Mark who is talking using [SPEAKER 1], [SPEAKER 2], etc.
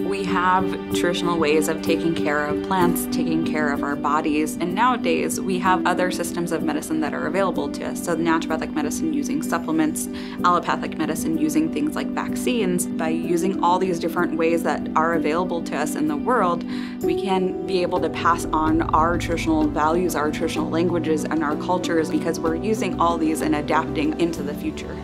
[SPEAKER 1] We have traditional ways of taking care of plants, taking care of our bodies, and nowadays we have other systems of medicine that are available to us. So, naturopathic medicine using supplements, allopathic medicine using things like vaccines. By using all these different ways that are available to us in the world, we can be able to pass on our traditional values, our traditional languages, and our cultures because we're using all these and adapting into the future.